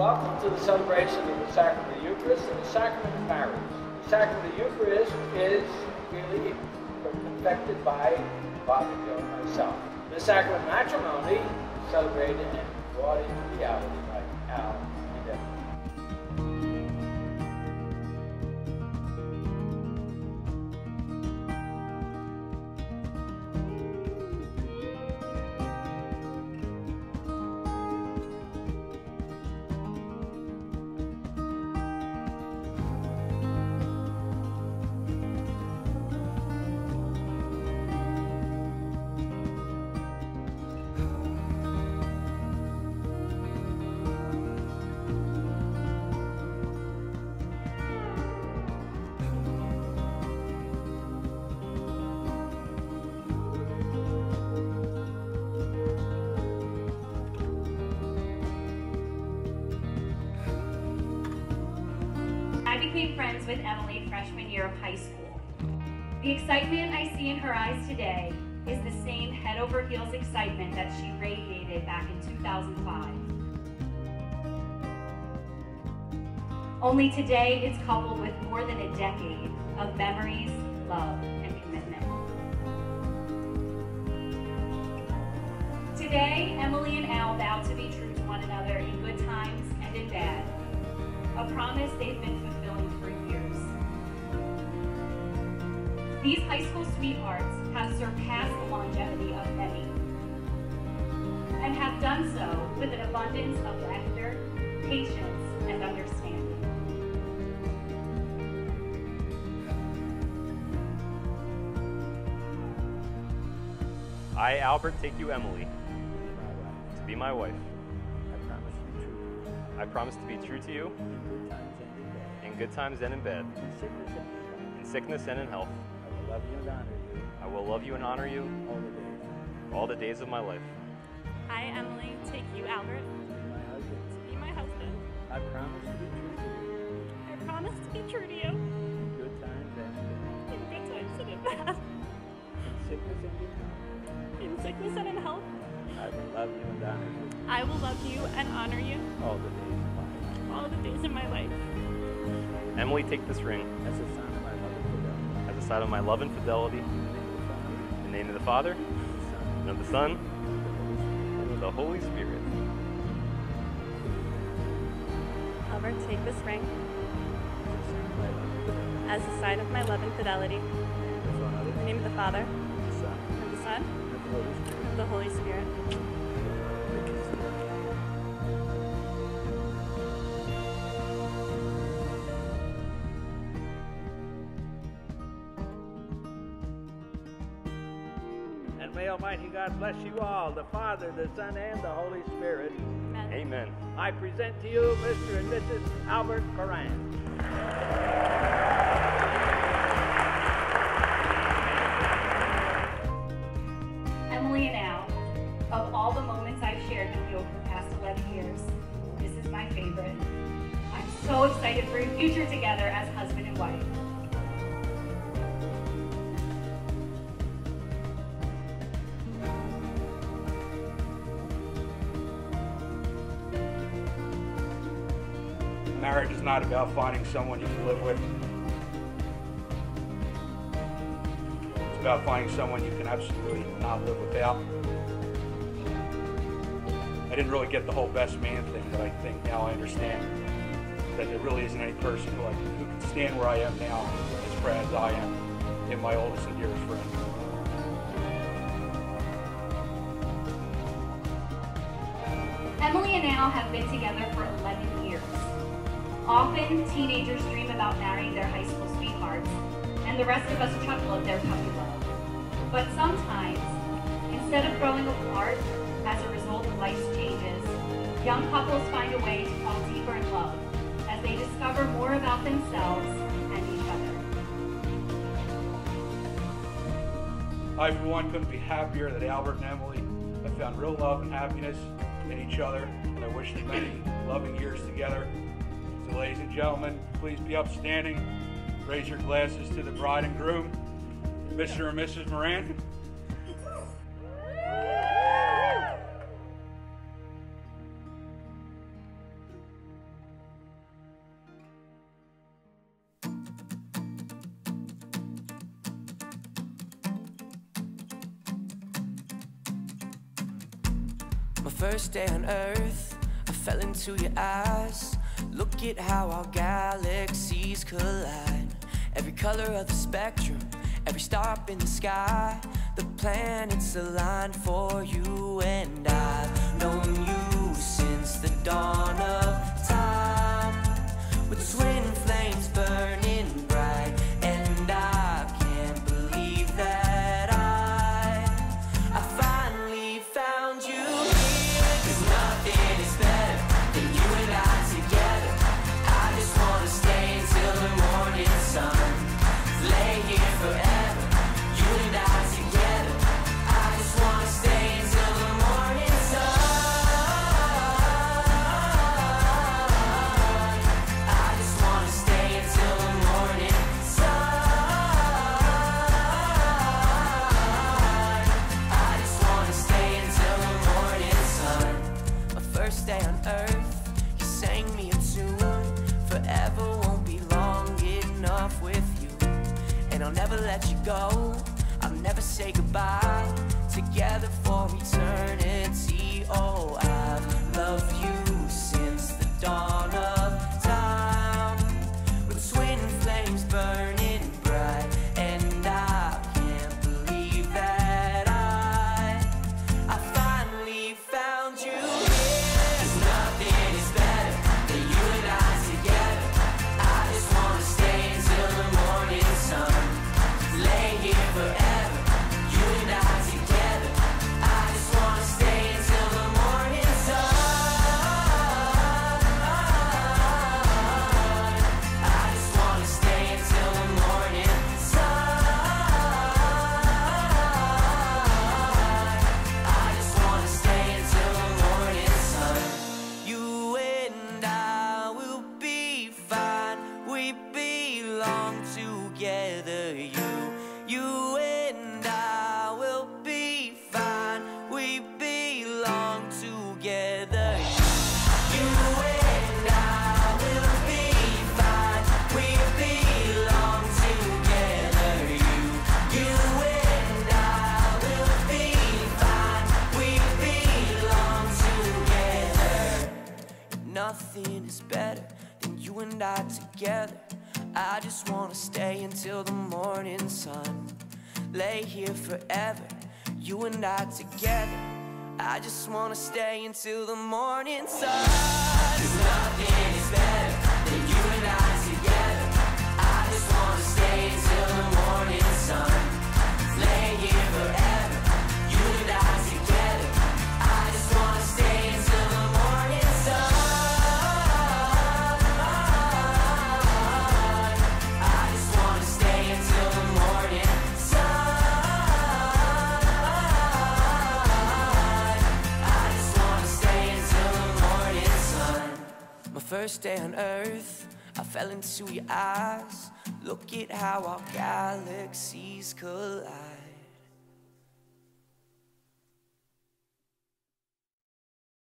Welcome to the celebration of the Sacrament of the Eucharist and the Sacrament of Marriage. The Sacrament of the Eucharist is really perfected by Father Joe and myself. The Sacrament of Matrimony celebrated and brought into reality became friends with Emily freshman year of high school. The excitement I see in her eyes today is the same head over heels excitement that she radiated back in 2005. Only today it's coupled with more than a decade of memories, love, and commitment. Today, Emily and Al vow to be true to one another in good times and in bad, a promise they've been fulfilling for years. These high school sweethearts have surpassed the longevity of many and have done so with an abundance of laughter, patience, and understanding. I, Albert, take you, Emily, to be my wife. I promise to be true to you I promise to be true to you in good times and in bad, in good times and in bad, in sickness and in in sickness and in health. I will love you and honor you I will love you and honor you all the days. all the days of my life. I, Emily, take you, Albert, to be my husband. I promise to be true to you I promise to be true to you in good times and in bad, in good times and in bad, in sickness and in health. in sickness and in health. I will love you and honor you I will love you and honor you all the days of my life. all the days of my life. Emily, take this ring As a sign of my love and fidelity. as a sign of my love and fidelity. In the name of the Father, In the name of the Son, and of the Son, and the Holy and of the Spirit. Albert, take this ring As a sign of my love and fidelity. as a sign of my love and fidelity. In the name of the Father, In the name of the Father, and the Son, and the Son, of the Holy Spirit. and of the Holy Spirit. And may Almighty God bless you all, the Father, the Son, and the Holy Spirit. Amen. Amen. I present to you Mr. and Mrs. Albert Moran. Years, this is my favorite. I'm so excited for your future together as husband and wife. Marriage is not about finding someone you can live with. It's about finding someone you can absolutely not live without. I didn't really get the whole best man thing, but I think now I understand that there really isn't any person who, who can stand where I am now as proud as I am in my oldest and dearest friend. Emily and Al have been together for 11 years. Often, teenagers dream about marrying their high school sweethearts, and the rest of us chuckle at their puppy love. But sometimes, instead of growing apart as a result of life's changes, young couples find a way to fall deeper in love as they discover more about themselves and each other. I, for one, couldn't be happier that Albert and Emily have found real love and happiness in each other, and I wish them many loving years together. So, ladies and gentlemen, please be upstanding. Raise your glasses to the bride and groom, Mr. and Mrs. Moran. My first day on earth, I fell into your eyes. Look at how our galaxies collide. Every color of the spectrum, every star up in the sky. The planets align for you, I'll never let you go. I'll never say goodbye. Together for eternity. Oh, I've loved you since the dawn of Nothing is better than you and I together. I just wanna stay until the morning sun. Lay here forever, you and I together. I just wanna stay until the morning sun. 'Cause nothing is better than you and I together. I just wanna stay until the morning sun. First day on earth, I fell into your eyes. Look at how our galaxies collide.